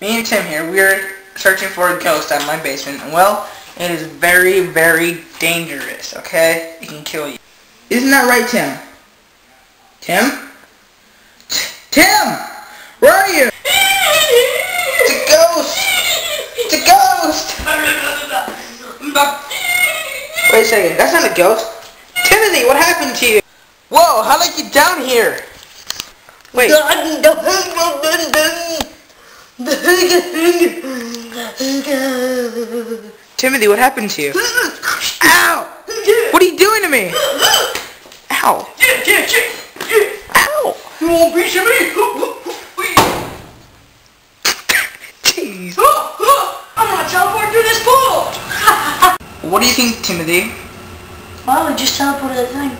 Me and Tim here, we're searching for a ghost out my basement. Well, it is very, very dangerous, okay? It can kill you. Isn't that right, Tim? Tim? T- Tim! Where are you? It's a ghost! It's a ghost! Wait a second, that's not a ghost. Timothy, what happened to you? Whoa, how did I get down here? Wait. Timothy, what happened to you? Ow! What are you doing to me? Ow! Ow! You want a piece of me? Jeez. I'm gonna teleport through this portal! What do you think, Timothy? Why would you just teleport that thing?